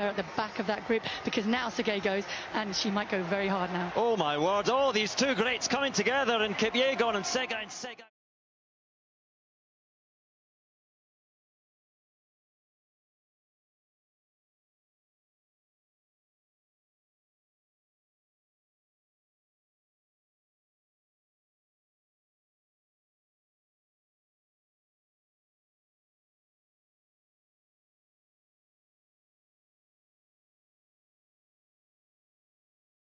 at the back of that group because now Tsegay goes and she might go very hard now. Oh my word, oh these two greats coming together in Kipyegon and Tsegay and Tsegay.